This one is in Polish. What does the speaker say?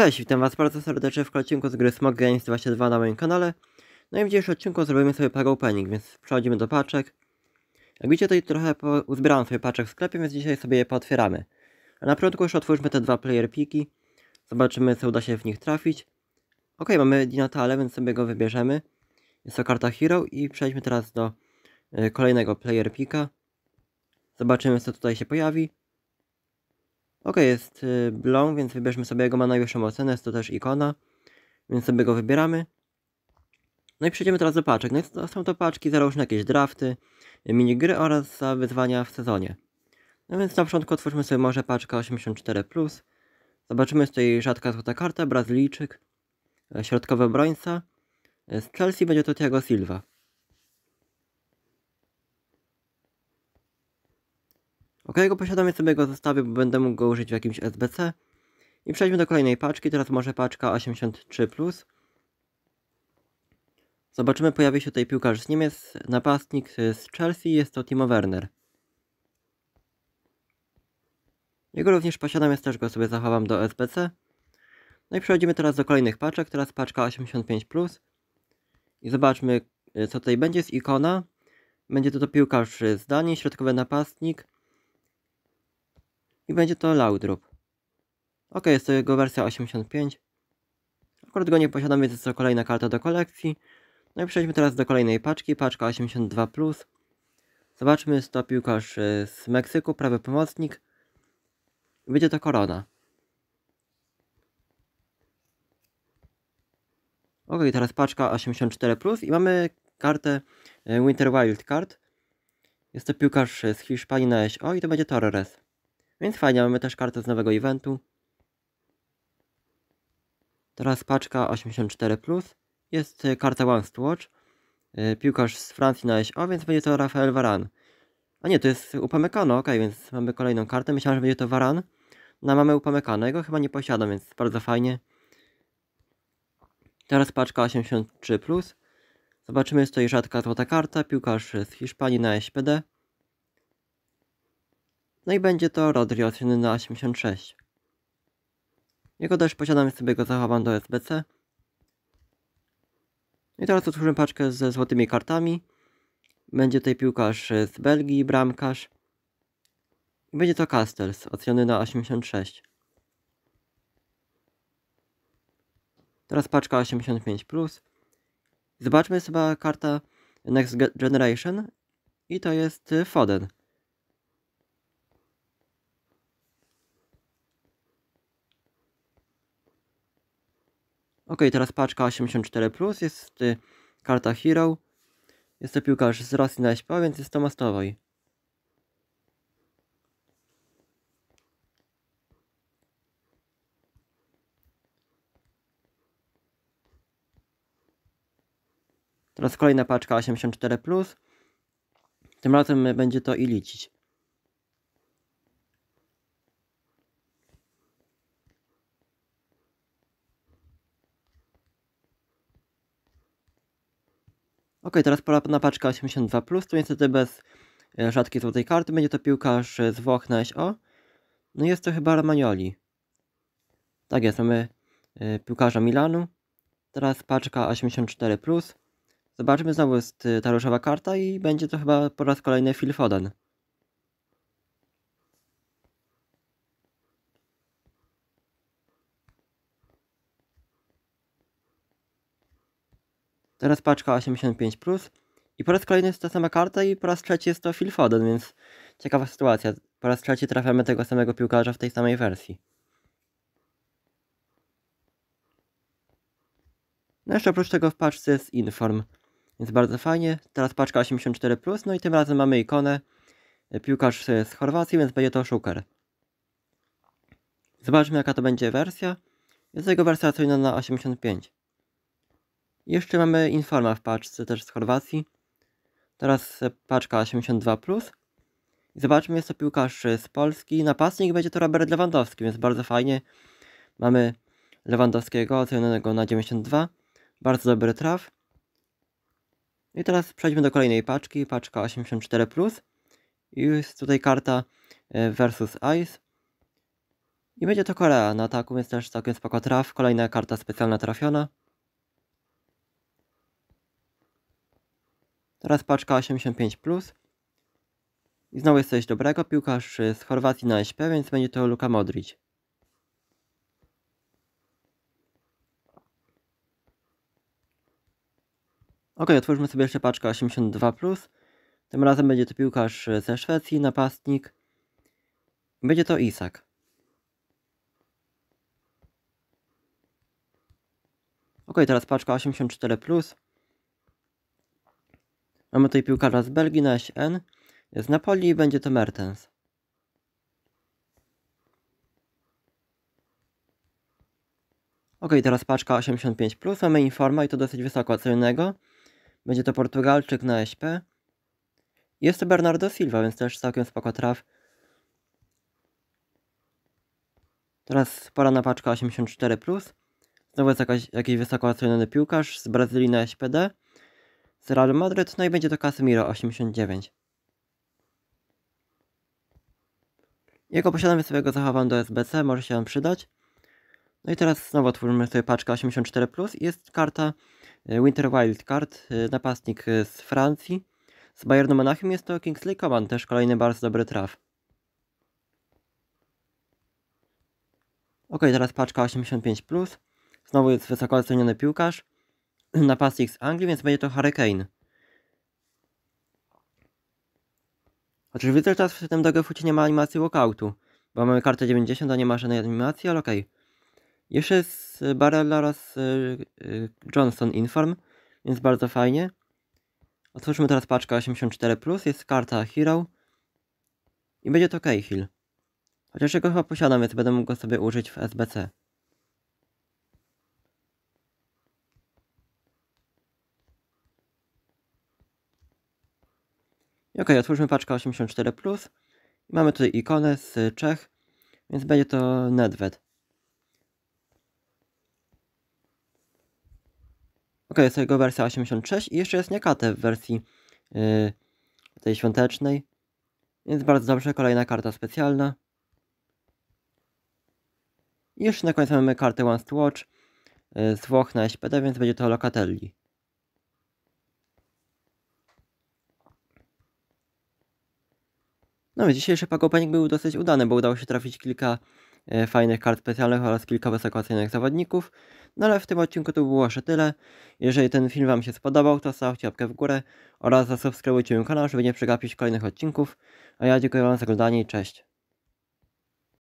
Cześć, witam was bardzo serdecznie w odcinku z gry Smog Games 22 na moim kanale. No i w dzisiejszym odcinku zrobimy sobie pack opening, więc przechodzimy do paczek. Jak widzicie tutaj trochę uzbierałem sobie paczek w sklepie, więc dzisiaj sobie je pootwieramy. A na początku już otwórzmy te dwa player piki. Zobaczymy co uda się w nich trafić. Ok, mamy Dinatale, więc sobie go wybierzemy. Jest to karta Hero i przejdźmy teraz do y, kolejnego player pika. Zobaczymy co tutaj się pojawi. Ok, jest y, Blong, więc wybierzmy sobie jego, ma najwyższą ocenę, jest to też ikona, więc sobie go wybieramy. No i przejdziemy teraz do paczek. No są to paczki za różne jakieś drafty, minigry oraz za wyzwania w sezonie. No więc na początku otwórzmy sobie może paczkę 84+. Zobaczymy z tej rzadka złota karta, Brazylijczyk, e, środkowy obrońca. E, z Chelsea będzie to Thiago Silva. Ok, go posiadamy sobie go zostawię, bo będę mógł go użyć w jakimś SBC. I przejdźmy do kolejnej paczki, teraz może paczka 83+. Zobaczymy, pojawi się tutaj piłkarz z Niemiec, napastnik z Chelsea, jest to Timo Werner. Jego również posiadam, jest też go sobie zachowam do SBC. No i przechodzimy teraz do kolejnych paczek, teraz paczka 85+. I zobaczmy, co tutaj będzie z ikona. Będzie to, to piłkarz z Danii, środkowy napastnik. I będzie to Laudrup. Ok, jest to jego wersja 85. Akurat go nie posiadam, więc jest to kolejna karta do kolekcji. No i przejdźmy teraz do kolejnej paczki, paczka 82+. Zobaczmy, jest to piłkarz e, z Meksyku, prawy pomocnik. Będzie to korona. Ok, teraz paczka 84+, i mamy kartę e, Winter Wild Card. Jest to piłkarz z Hiszpanii na SO i to będzie Torres. Więc fajnie, mamy też kartę z nowego eventu. Teraz paczka 84+. Jest e, karta One Watch. E, piłkarz z Francji na SO, więc będzie to Rafael Varan. A nie, to jest Upamecano, ok, więc mamy kolejną kartę. Myślałem, że będzie to Varan. No mamy Upamecano, chyba nie posiadam, więc bardzo fajnie. Teraz paczka 83+. Zobaczymy, jest tutaj rzadka złota karta. Piłkarz z Hiszpanii na SPD. No i będzie to Rodri oceny na 86. Jego też posiadam, sobie go zachowam do SBC. I teraz otworzymy paczkę ze złotymi kartami. Będzie tutaj piłkarz z Belgii, bramkarz. I będzie to Castells, oceniony na 86. Teraz paczka 85+. Zobaczmy sobie karta Next Generation. I to jest Foden. Ok, teraz paczka 84+, jest y, karta Hero. Jest to piłkarz z Rosji na SP, więc jest to Mostowoj. Teraz kolejna paczka 84+. Tym razem będzie to Ilicić. Ok, teraz pora na paczkę 82+, tu niestety bez e, rzadkiej złotej karty, będzie to piłkarz z Włoch na SO. No jest to chyba Romagnoli. Tak jest, mamy e, piłkarza Milanu. Teraz paczka 84+. Zobaczmy, znowu jest e, ta różowa karta i będzie to chyba po raz kolejny Phil Foden. Teraz paczka 85+. Plus. I po raz kolejny jest ta sama karta i po raz trzeci jest to Phil Foden, więc ciekawa sytuacja. Po raz trzeci trafiamy tego samego piłkarza w tej samej wersji. No jeszcze oprócz tego w paczce jest Inform, więc bardzo fajnie. Teraz paczka 84+, plus, no i tym razem mamy ikonę. Piłkarz z Chorwacji, więc będzie to Szuker. Zobaczmy jaka to będzie wersja. Jest jego wersja co na 85. Jeszcze mamy Informa w paczce też z Chorwacji. Teraz paczka 82+. Plus. I zobaczmy, jest to piłkarz z Polski. Napastnik będzie to Robert Lewandowski, więc bardzo fajnie. Mamy Lewandowskiego ocenionego na 92. Bardzo dobry traf. I teraz przejdźmy do kolejnej paczki, paczka 84+. Plus. I jest tutaj karta e, versus Ice. I będzie to Korea na ataku, więc też całkiem spoko traf. Kolejna karta specjalna trafiona. Teraz paczka 85+. Plus. I znowu jest coś dobrego. Piłkarz z Chorwacji na SP, więc będzie to Luka Modric. Ok, otwórzmy sobie jeszcze paczkę 82+. Plus. Tym razem będzie to piłkarz ze Szwecji, napastnik. Będzie to Isak. Ok, teraz paczka 84+. Plus. Mamy tutaj piłkarza z Belgii na SN. Z Napoli i będzie to Mertens. Ok, teraz paczka 85+. Plus. Mamy Informa i to dosyć wysoko. Będzie to Portugalczyk na SP. Jest to Bernardo Silva, więc też całkiem spoko traf. Teraz pora na paczka 84+. Plus. Znowu jest jakaś, jakiś wysoko oceniony piłkarz z Brazylii na SPD. Z Real Madryt, no i będzie to Casemiro 89. Jego posiadam, więc sobie go zachowam do SBC, może się Wam przydać. No i teraz znowu otworzymy sobie paczkę 84+. Plus. Jest karta e, Winter Wild Card, e, napastnik e, z Francji. Z Bayernu Monachium jest to Kingsley Coman, też kolejny bardzo dobry traf. Ok, teraz paczka 85+. Plus. Znowu jest wysoko oceniony piłkarz. Napastnik z Anglii, więc będzie to Hurricane. Chociaż widzę, że teraz w tym Dogefucie nie ma animacji walkoutu. Bo mamy kartę 90, a nie ma żadnej animacji, ale okej. Okay. Jeszcze jest Barella oraz yy, yy, Johnson Inform, więc bardzo fajnie. Otwórzmy teraz paczkę 84+, jest karta Hero. I będzie to Cahill. Chociaż jego chyba posiadam, więc będę mógł go sobie użyć w SBC. Ok, otwórzmy paczkę 84+. Plus. Mamy tutaj ikonę z Czech, więc będzie to Nedved. Ok, jest jego wersja 86 i jeszcze jest Niekate w wersji yy, tej świątecznej. Więc bardzo dobrze, kolejna karta specjalna. I jeszcze na koniec mamy kartę Once to Watch yy, z Włoch na SPD, więc będzie to Locatelli. No więc dzisiejszy pack opening był dosyć udany, bo udało się trafić kilka e, fajnych kart specjalnych oraz kilka wysokocenionych zawodników. No ale w tym odcinku to było jeszcze tyle. Jeżeli ten film Wam się spodobał, to stawcie łapkę w górę oraz zasubskrybujcie mój kanał, żeby nie przegapić kolejnych odcinków. A ja dziękuję Wam za oglądanie i cześć.